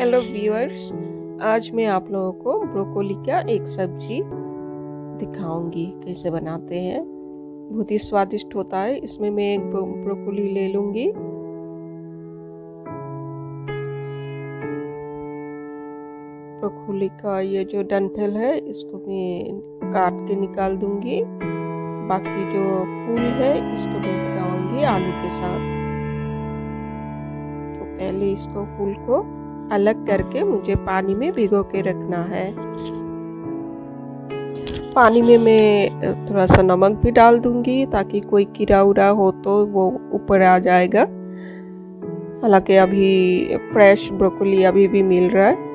Hello viewers आज मैं आप लोगों को ब्रोकोली का एक सब्ज़ी दिखाऊँगी, कैसे बनाते हैं। बहुत ही स्वादिष्ट होता है। इसमें मैं एक ब्रोकोली ले लूँगी। ब्रोकोली का ये जो डंठल है, इसको मैं काट के निकाल दूँगी। बाकी जो फूल है, इसको मैं पकाऊँगी आलू के साथ। तो पहले इसको फूल को अलग करके मुझे पानी में भिगो के रखना है। पानी में मैं थोड़ा सा नमक भी डाल दूँगी ताकि कोई कीड़ा उड़ा हो तो वो ऊपर आ जाएगा। हालाँकि अभी फ्रेश ब्रोकली अभी भी मिल रहा है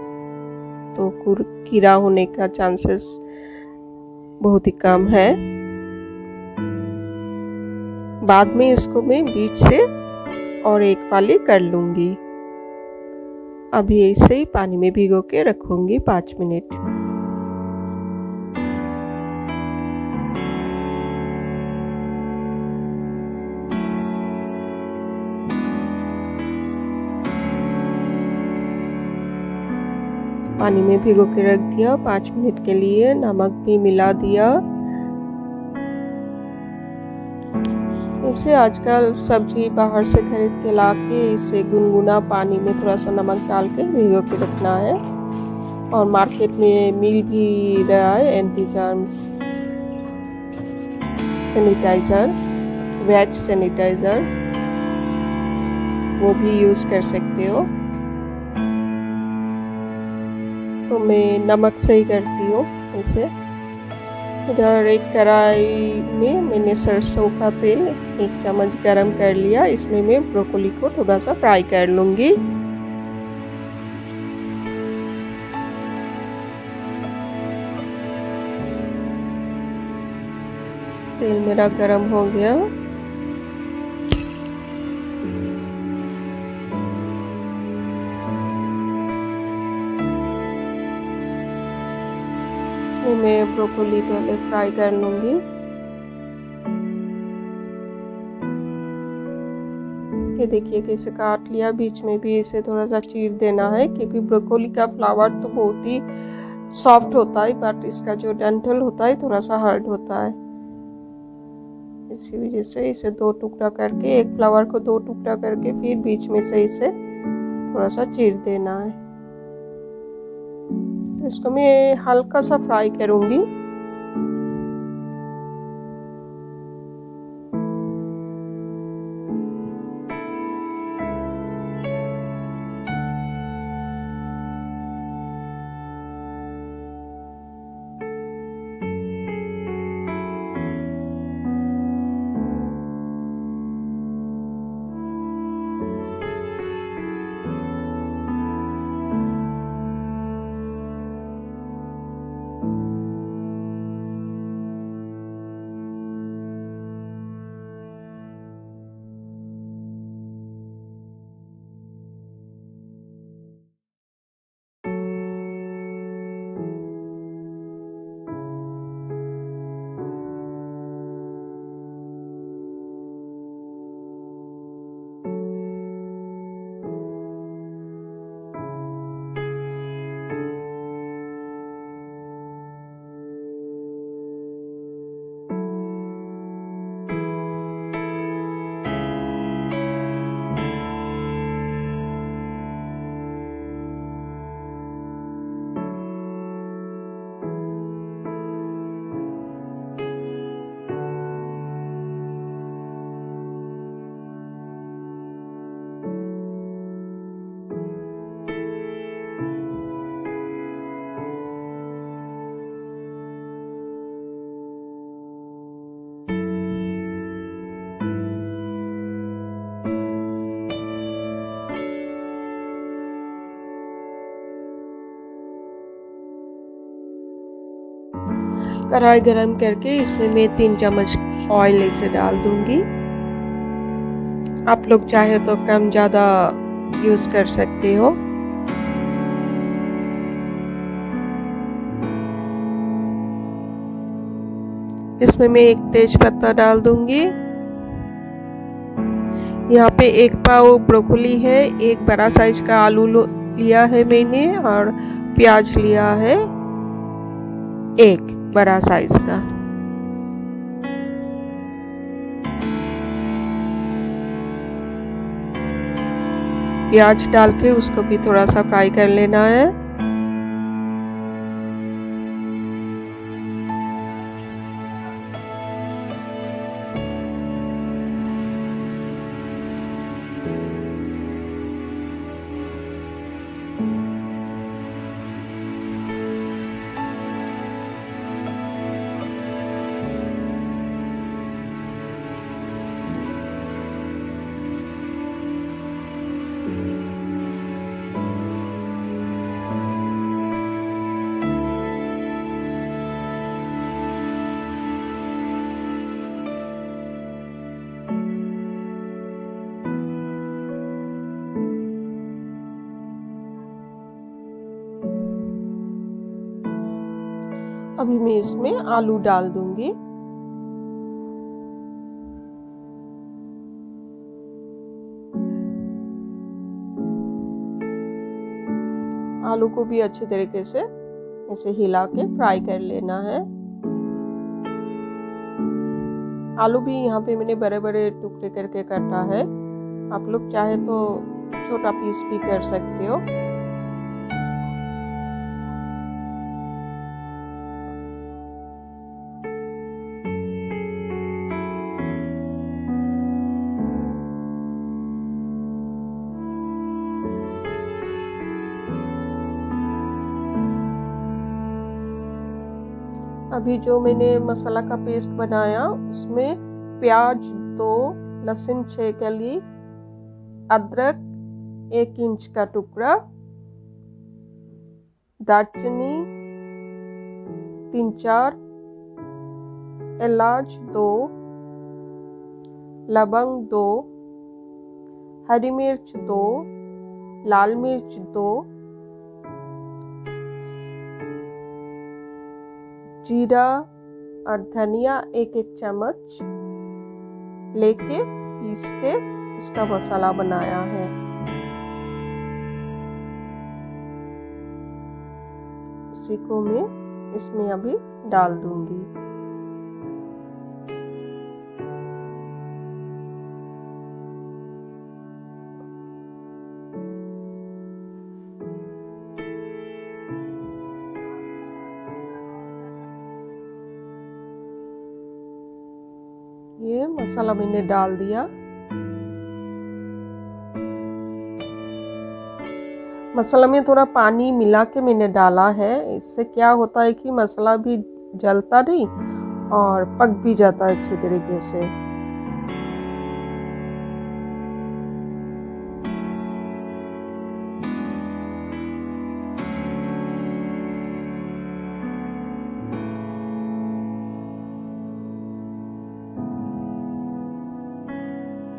तो कीड़ा होने का चांसेस बहुत ही कम है। बाद में इसको मैं बीच से और एक फाली कर लूँगी। अभी ऐसे ही पानी में भिगो के रखूँगी पाँच मिनट। पानी में भिगो के रख दिया, पाँच मिनट के लिए नमक भी मिला दिया। इसे आजकल सब्ज़ी बाहर से खरीद के ला के इसे गुनगुना पानी में थोड़ा सा नमक डाल के भिगो के रखना है। और मार्केट में मिल भी रहा है anti germs sanitiser, veg sanitiser, वो भी यूज़ कर सकते हो। तो मैं नमक से ही करती हूँ इसे इधर एक कढ़ाई में मैंने सरसों का तेल, एक चम्मच गरम कर लिया। इसमें मैं ब्रोकोली को थोड़ा सा फ्राई कर लूँगी। तेल मेरा गरम हो गया। इसमें मैं ब्रोकोली पहले फ्राई कर लूँगी। ये देखिए कैसे काट लिया। बीच में भी इसे थोड़ा सा चीर देना है, क्योंकि ब्रोकोली का फ्लावर तो बहुत ही सॉफ्ट होता है बट इसका जो डेंटल होता है थोड़ा सा हार्ड होता है। इसी वजह से इसे दो टुकड़ा करके, एक फ्लावर को दो टुकड़ा करके फिर बीच में से इसे थोड़ा सा चीर देना है। इसको मैं हल्का सा फ्राई करूँगी। कढ़ाई गरम करके इसमें मैं तीन चम्मच ऑयल इसे डाल दूँगी। आप लोग चाहे तो कम ज़्यादा यूज़ कर सकते हो। इसमें मैं एक तेज पत्ता डाल दूँगी। यहाँ पे एक पाव ब्रोकोली है, एक बड़ा साइज़ का आलू लिया है मैंने और प्याज लिया है। एक। बड़ा साइज़ का। प्याज डाल के उसको भी थोड़ा सा फ्राई कर लेना है। अभी मैं इसमें आलू डाल दूँगी। आलू को भी अच्छे तरीके से इसे हिला के फ्राई कर लेना है। आलू भी यहाँ पे मैंने बड़े बड़े टुकड़े करके काटा है। आप लोग चाहे तो छोटा पीस भी कर सकते हो। अभी जो मैंने मसाला का पेस्ट बनाया, उसमें प्याज दो, लहसुन छः कली, अदरक एक इंच का टुकड़ा, दालचीनी तीन चार इलाच दो, लवंग दो, हरी मिर्च दो, लाल मिर्च दो जीरा और धनिया एक एक चम्मच लेके पीस के इसका मसाला बनाया है। उसी को मैं इसमें अभी डाल दूँगी। ये मसाला मैंने डाल दिया। मसाला में थोड़ा पानी मिला के मैंने डाला है। इससे क्या होता है कि मसाला भी जलता नहीं और पक भी जाता है अच्छी तरीके से।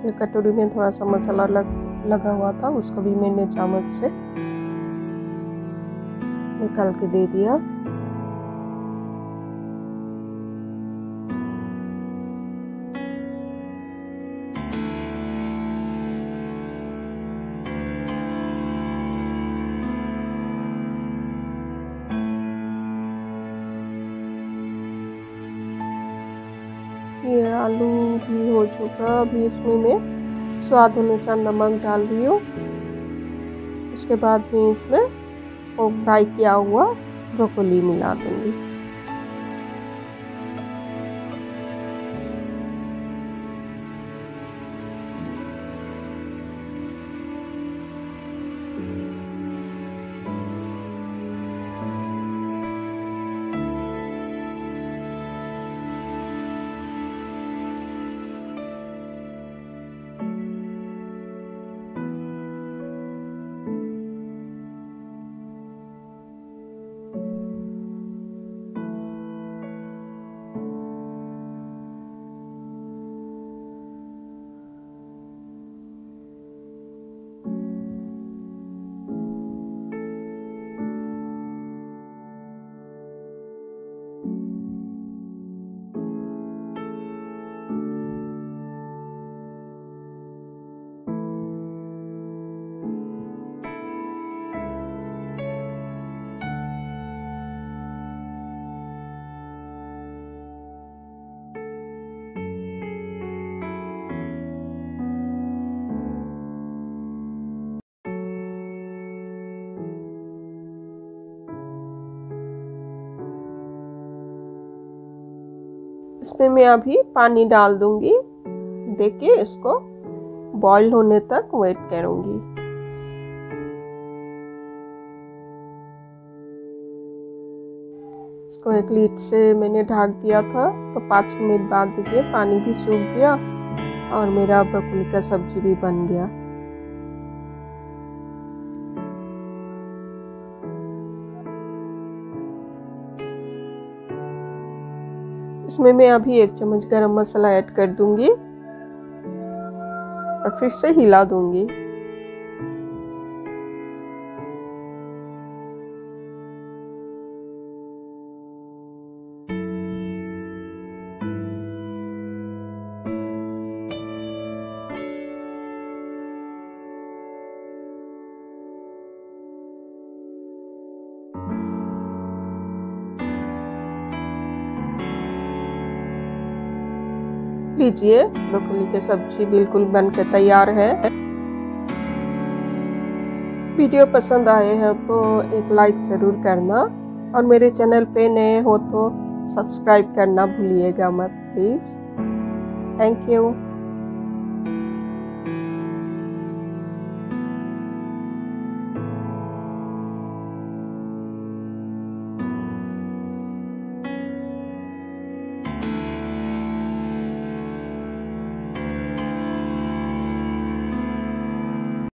फिर कटोरी में थोड़ा सा मसाला लग, लगा हुआ था, उसको भी मैंने चम्मच से निकाल के दे दिया। आलू भी हो चुका अभी इसमें मैं स्वाद अनुसार नमक डाल रही हूँ। उसके बाद में इसमें फ्राई किया हुआ ब्रोकोली मिला दूँगी। इसमें मैं अभी पानी डाल दूँगी। देखिए, इसको बॉईल होने तक वेट करूँगी। इसको एक लीड से मैंने ढाक दिया था तो पाँच मिनट बाद देखिए पानी भी सूख गया और मेरा ब्रोकली का सब्ज़ी भी बन गया। इसमें मैं अभी एक चम्मच गरम मसाला ऐड कर दूँगी और फिर से हिला दूँगी। लीजिए ब्रोकली की सब्ज़ी बिल्कुल बन के तैयार है। वीडियो पसंद आए हैं तो एक लाइक ज़रूर करना और मेरे चैनल पे नए हो तो सब्सक्राइब करना भूलिएगा मत प्लीज़ थैंक यू